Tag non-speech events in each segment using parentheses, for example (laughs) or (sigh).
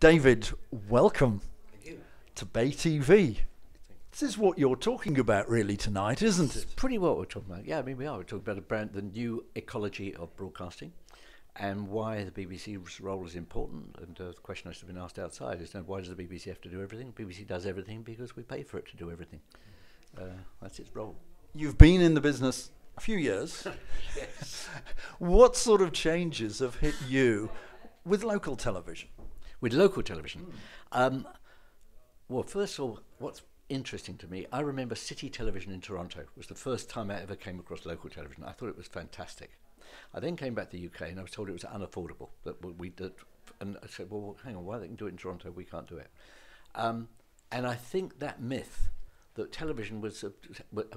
David, welcome to Bay TV. This is what you're talking about, really, tonight, isn't it? Pretty well, what we're talking about. Yeah, I mean, we are. We're talking about a brand, the new ecology of broadcasting, and why the BBC's role is important. And uh, the question has been asked outside is, why does the BBC have to do everything? BBC does everything because we pay for it to do everything. Uh, that's its role. You've been in the business a few years. (laughs) yes. (laughs) what sort of changes have hit you with local television? With local television, mm. um, well, first of all, what's interesting to me, I remember City Television in Toronto was the first time I ever came across local television. I thought it was fantastic. I then came back to the UK and I was told it was unaffordable. That we did, and I said, "Well, hang on, why they can do it in Toronto, we can't do it." Um, and I think that myth that television was a,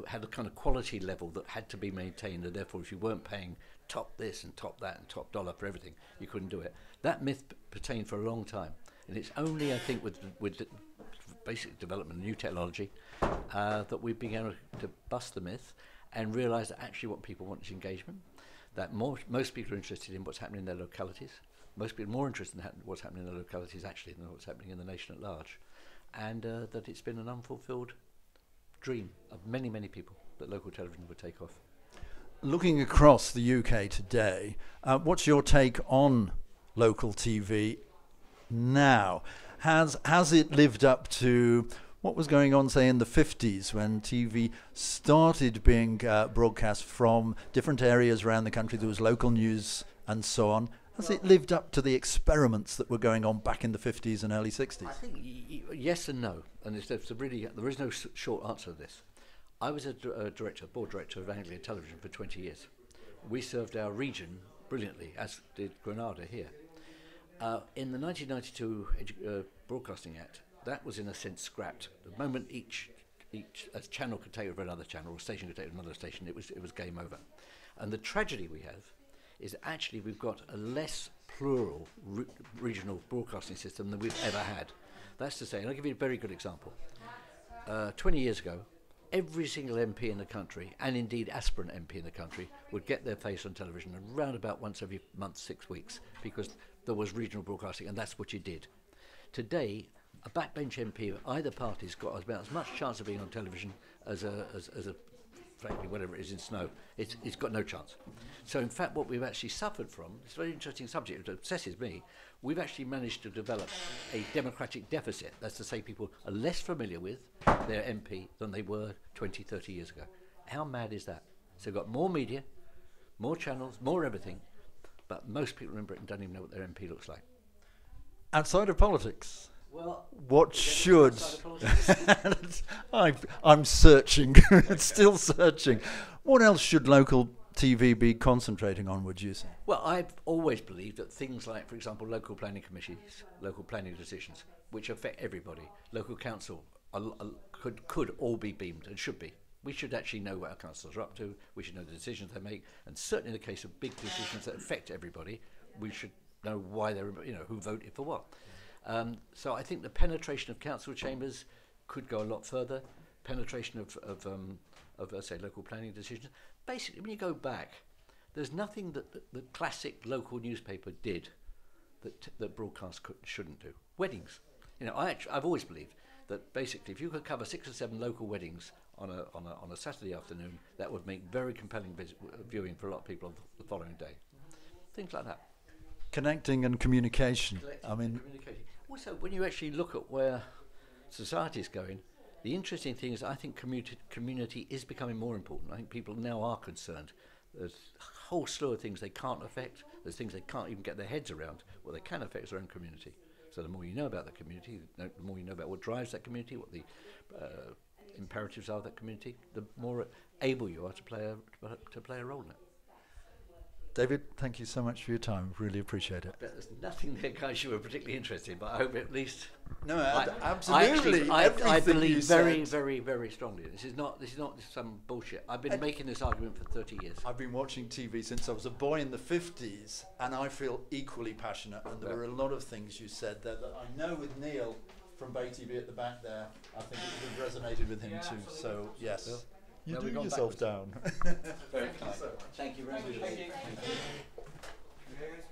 had a kind of quality level that had to be maintained, and therefore, if you weren't paying top this and top that and top dollar for everything, you couldn't do it. That myth pertained for a long time, and it's only, I think, with with the basic development of new technology uh, that we've began to bust the myth and realise that actually what people want is engagement. That more, most people are interested in what's happening in their localities. Most people are more interested in ha what's happening in their localities actually than what's happening in the nation at large, and uh, that it's been an unfulfilled dream of many, many people that local television would take off. Looking across the UK today, uh, what's your take on local TV now? Has has it lived up to what was going on, say, in the 50s when TV started being uh, broadcast from different areas around the country? There was local news and so on. Has well, it lived up to the experiments that were going on back in the 50s and early 60s? I think yes and no. And it's, it's really, there is no short answer to this. I was a, a director, board director of Anglia Television for 20 years. We served our region brilliantly, as did Granada here. Uh, in the 1992 uh, Broadcasting Act, that was in a sense scrapped. The moment each each a channel could take over another channel, or a station could take over another station, it was it was game over. And the tragedy we have is actually we've got a less plural re regional broadcasting system than we've ever had. That's to say, and I'll give you a very good example. Uh, 20 years ago, every single MP in the country, and indeed aspirant MP in the country, would get their face on television around about once every month, six weeks, because there was regional broadcasting, and that's what you did. Today, a backbench MP of either party's got about as much chance of being on television as a, as, as a frankly, whatever it is in snow. It's, it's got no chance. So, in fact, what we've actually suffered from, it's a very interesting subject, it obsesses me, we've actually managed to develop a democratic deficit. That's to say, people are less familiar with their MP than they were 20, 30 years ago. How mad is that? So, we've got more media, more channels, more everything, but most people in Britain don't even know what their MP looks like. Outside of politics? Well, what should (laughs) I'm, I'm searching, (laughs) still searching. What else should local TV be concentrating on? Would you say? Well, I've always believed that things like, for example, local planning committees, local planning decisions, which affect everybody, local council are, are, could could all be beamed and should be. We should actually know what our councillors are up to. We should know the decisions they make, and certainly in the case of big decisions that affect everybody, we should know why they're, you know, who voted for what. Um, so I think the penetration of council chambers could go a lot further. Penetration of, of, um, of uh, say, local planning decisions. Basically, when you go back, there's nothing that the, the classic local newspaper did that, that broadcast could, shouldn't do. Weddings. You know, I actually, I've always believed that basically if you could cover six or seven local weddings on a, on a, on a Saturday afternoon, that would make very compelling viewing for a lot of people the following day. Things like that. Connecting and communication. I mean, communicating. Also, when you actually look at where society is going, the interesting thing is I think community, community is becoming more important. I think people now are concerned. There's a whole slew of things they can't affect. There's things they can't even get their heads around. What they can affect is their own community. So the more you know about the community, the more you know about what drives that community, what the uh, imperatives are of that community, the more able you are to play a, to play a role in it. David, thank you so much for your time. Really appreciate it. There's nothing there, guys, you were particularly interested, but I hope at least. No, I, absolutely. I, actually, I, I believe very, very, very strongly. This is not. This is not some bullshit. I've been making this argument for 30 years. I've been watching TV since I was a boy in the 50s, and I feel equally passionate. And there yeah. were a lot of things you said there that I know with Neil from Bay TV at the back there. I think it would have resonated with him yeah, too. Absolutely. So yes. Yeah. You do yourself down. (laughs) very kind. Thank you very much. Thank you. Thank you.